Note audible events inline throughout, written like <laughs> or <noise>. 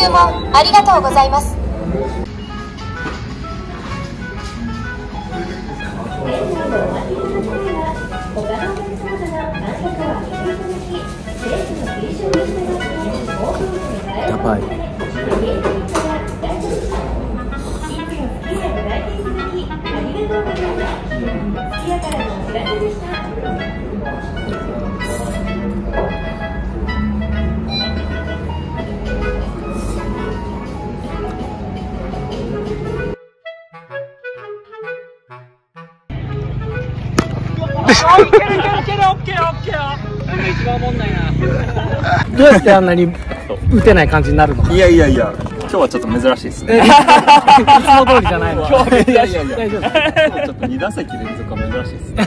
注文ありがとうございます。どうやってあんなに打てない感じになるの？かいやいやいや、今日はちょっと珍しいですね。いつも通りじゃないの？いやいやいや、大丈夫今日ちょっと2打席連続は珍しいですね。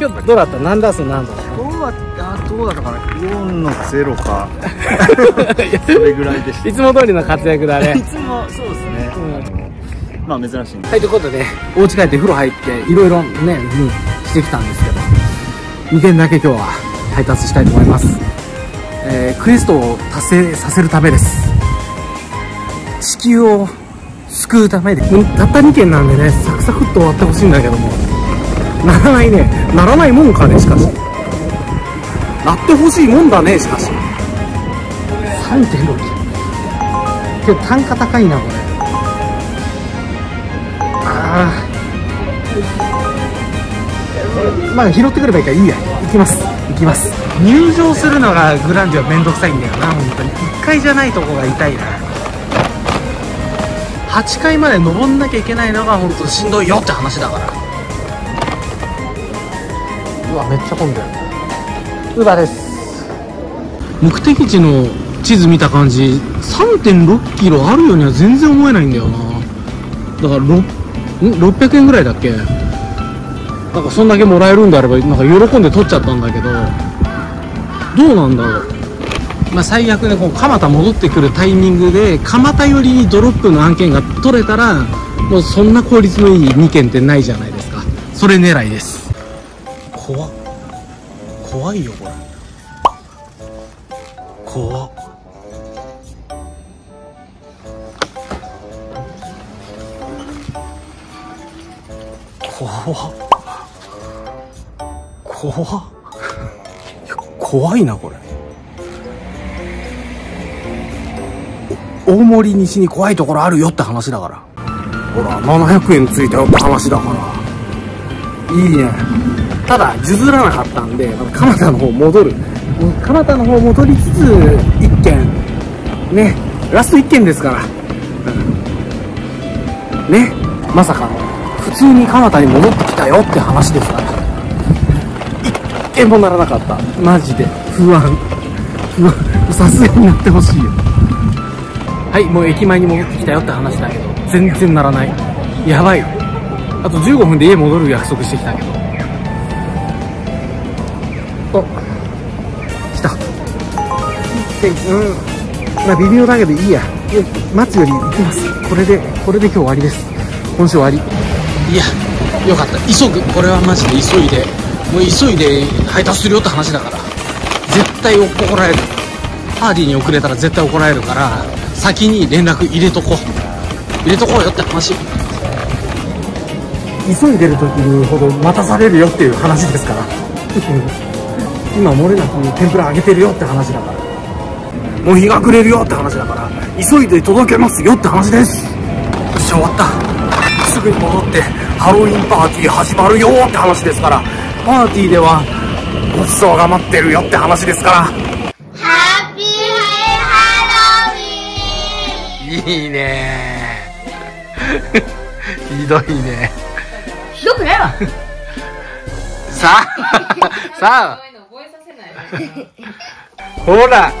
今日どうだった？何打数何打今日は、あどうだったかな ?4 の0か。それぐらいでした。いつも通りの活躍だねいつもそうですね。うんまあ珍しい。はい、ということで、お家帰って風呂入って、いろいろね、うん、してきたんですけど、2件だけ今日は配達したいと思います。えー、クエストを達成させるためです。地球を救うためで、うんたった2件なんでね、サクサクっと終わってほしいんだけども、ならないね。ならないもんかね、しかし。なってほしいもんだね、しかし。3.6キロ。単価高いな、これ。ああまあ拾ってくればいいからいいや。行きます。行きます。入場するのがグランジはめんどくさいんだよな本当に。1階じゃないとこが痛いな。8階まで登んなきゃいけないのが本当しんどいよって話だから。うわめっちゃ混んでるウバです。目的地の地図見た感じ3.6キロあるようには全然思えないんだよな。だから6ん？600円ぐらいだっけ？なんかそんだけもらえるんであればなんか喜んで取っちゃったんだけど。どうなんだろう？まあ最悪ねこう蒲田戻ってくるタイミングで蒲田寄りにドロップの案件が取れたらもうそんな効率のいい2件ってないじゃないですか。それ狙いです。怖っ怖いよこれ。怖っ。怖っ。怖っ。怖いなこれ。大森西に怖いところあるよって話だから。ほら700円ついたよって話だから。いいね。ただ譲らなかったんでまた蒲田の方戻る。蒲田の方戻りつつ1軒。ね。ラスト1軒ですから、うん。ね。まさかの普通に蒲田に戻ってきたよって話ですから。一件もならなかった。マジで。不安。不安。さすがになってほしいよ。はいもう駅前に戻ってきたよって話だけど全然ならない。やばいあと15分で家戻る約束してきたけど。お来た。でうん。まあ微妙だけどいいや。いや待つより行きます。これでこれで今日終わりです。今週終わり。いやよかった。急ぐ。これはマジで急いで。もう急いで配達するよって話だから。絶対怒られる。パーティーに遅れたら絶対怒られるから先に連絡入れとこう。入れとこうよって話。急いでる時にほど待たされるよっていう話ですから今漏れなく天ぷら揚げてるよって話だから。もう日が暮れるよって話だから。急いで届けますよって話です。よし終わった。すぐに戻ってハロウィンパーティー始まるよって話ですから。パーティーではごちそうが待ってるよって話ですから。ハッピーハロウィーンいいね。<laughs> ひどいね。ひどくないわ。さあさあ <laughs> ほら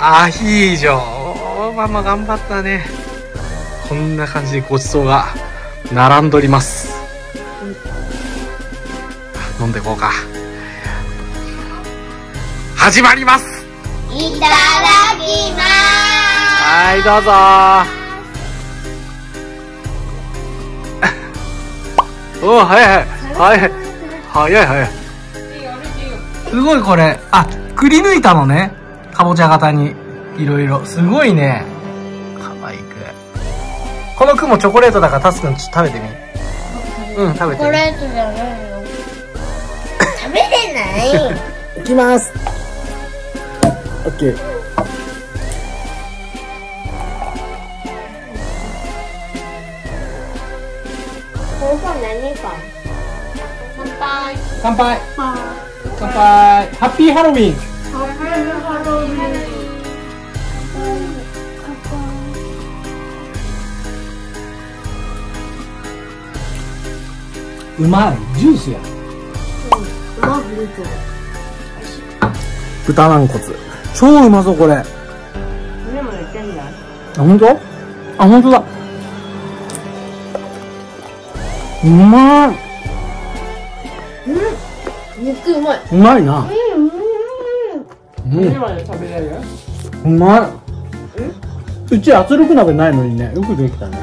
アヒージョママ頑張ったね。こんな感じでごちそうが並んどります、うん、飲んでいこうか。始まります。いただきます。はいどうぞ。<laughs> おはいはいはいはい。早い早い。すごいこれ。あくり抜いたのね。かぼちゃ型に。いろいろ。すごいね。かわいく。この雲チョコレートだからタスくんちょっと食べてみ。うん食べてみ。チョコレートじゃないの食べれない。<laughs> いきます。オッケー。これさ何か？乾杯。乾杯ハッピーハロウィンうまい。ジュースや。豚軟骨。超うまそうこれ。あ本当？あ本当だ。うまい肉うまい。うまいな。うんうまい。うち圧力鍋ないのにねよくできたね。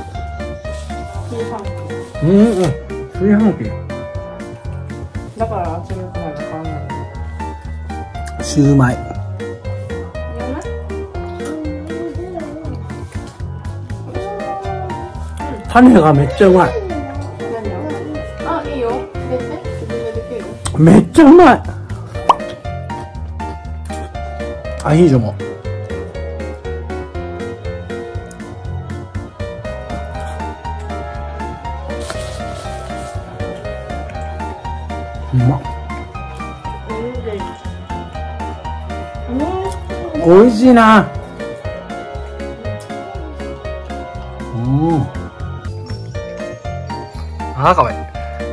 うんうん。炊飯器。だから圧力鍋買わないシューマイ。種がめっちゃうまいめっちゃうまい。アヒージョもうま。っおいしいな。うん。あかわいい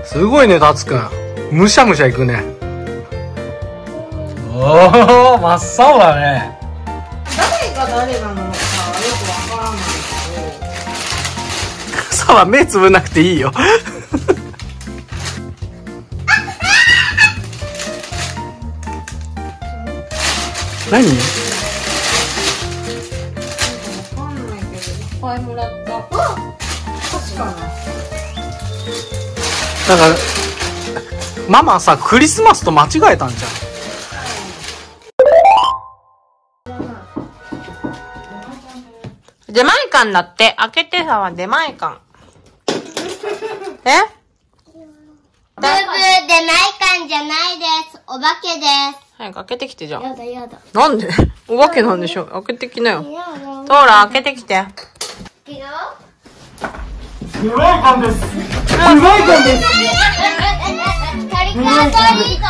すごいねタツくんむしゃむしゃいくね。おお真っ青だね。誰が誰なのかよくわからないさは目つぶんなくていいよ。<laughs> 何？けどわかんないけどいっぱいもらった。確かに。だからママさクリスマスと間違えたんじゃん。出前館だって。開けてさは出前館。え？ブーブー出前館じゃないです。お化けです。早く開けてきてじゃん。やだやだ。なんで？お化けなんでしょ？開けてきなよ。トーラ開けてきて。いくよ。うまい感です。うまい感ですトリックオアトリート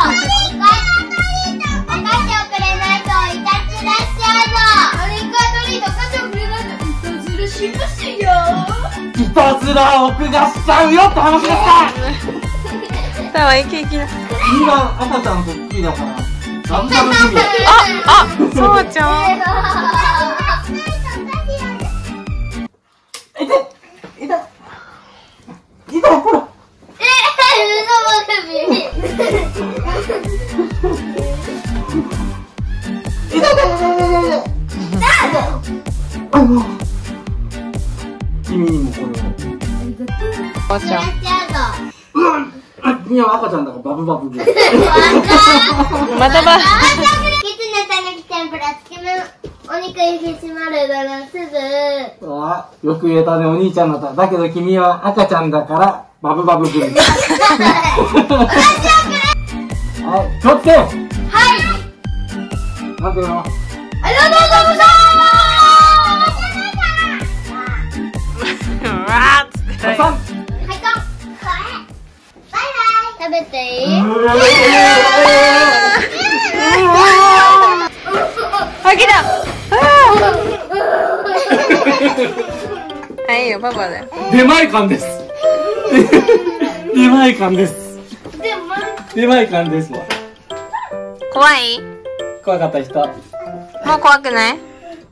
お菓子をくれないといたずらしちゃうぞトリックオアトリートお菓子をくれないといたずらしますよいたずら奥がしちゃうよって話ですか。さあいけいけ今赤ちゃんとっきりだから。何楽しみあそうちゃん君にもこれをおちゃん。あ君は赤ちゃんだからバブバブで。またばキツネたぬき天ぷらつけ麺お肉フィッシュマルドのすず。あよく言えたねお兄ちゃんだっただけど君は赤ちゃんだからバブバブはい気をつけ。はい。待てよ。ありがとうございますべていい？あきた。<laughs> はいいいよパパだよ。出前館です。<laughs> 出前館です。出前館ですわ。怖い？怖かった人？もう怖くない？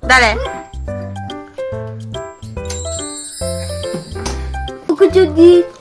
誰？僕ちょで。バ